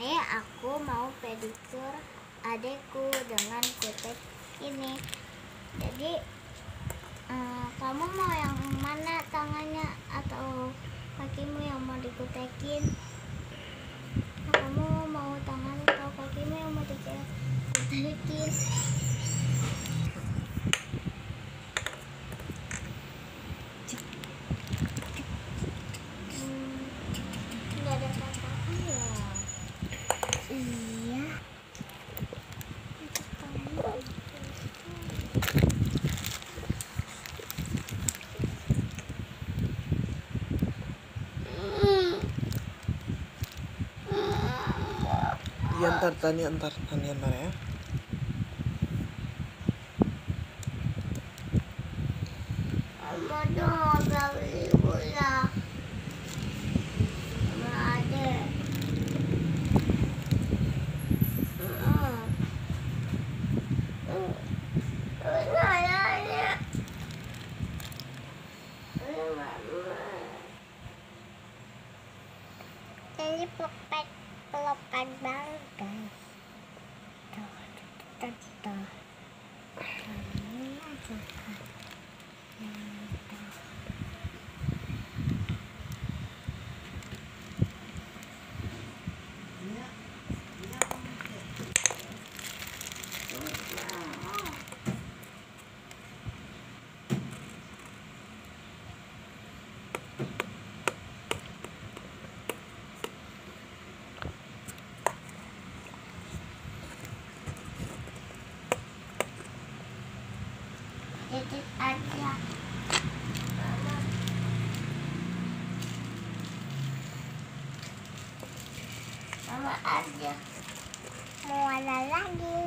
ini aku mau pedicure adekku dengan kutek ini. Jadi eh, kamu mau yang mana tangannya atau kakimu yang mau dikutekin? Kamu mau tangan atau kakimu yang mau dikutekin ntar tani ntar tani ntar ya. Hmm. Hmm. Hmm. Ini pelepet pelepet banget guys. Tuh, tuh, tuh, tuh. Ini aja. Mama. Mama aja. Mau ada lagi.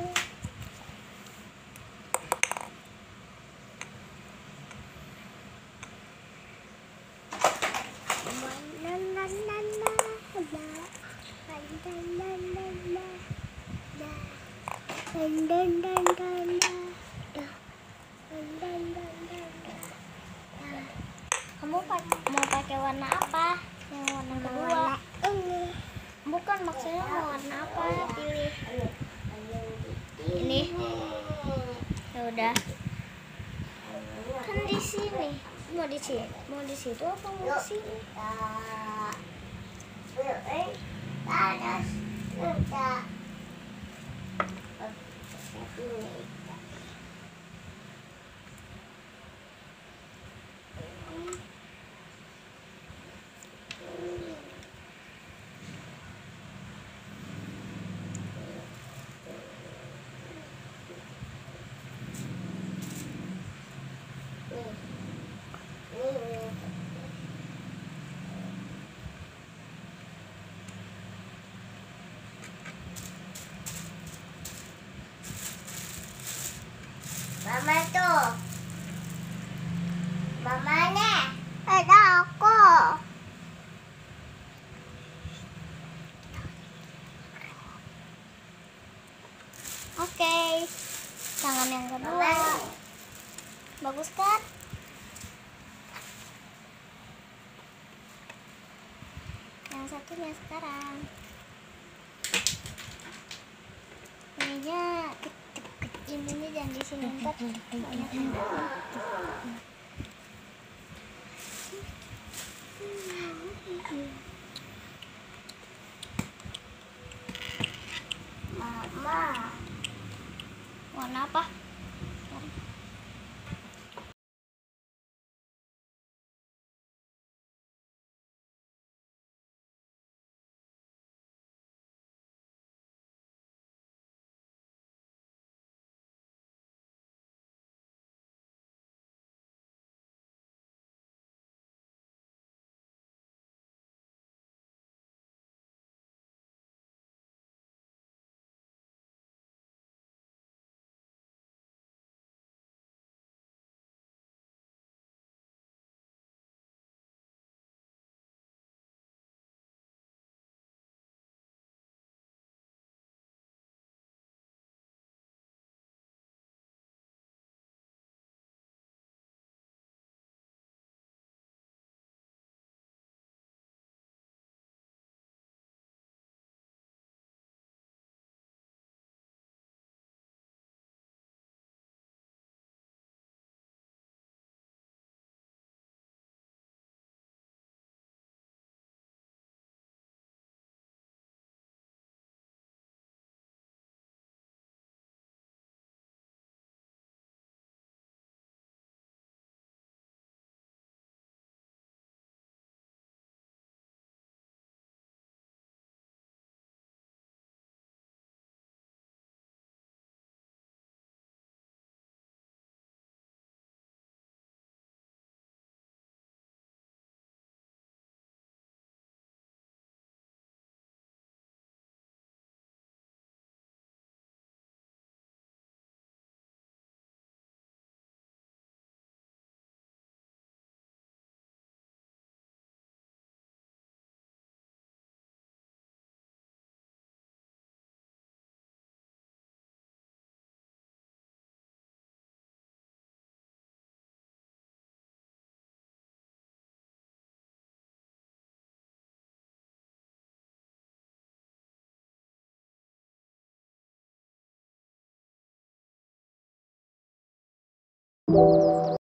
Kamu mau pakai warna apa? Yang warna kedua. Ini. Bukan maksudnya mau warna apa? Pilih. Ini. Ya udah. Kan di sini. Mau di sini? Mau di situ apa mau di sini? Panas. Mama tuh. Mamanya. Ada aku. Oke. Tangan yang kedua. Bagus kan? Yang satunya sekarang. Ininya ininya jangan di sini ntar banyak Mama. Warna apa?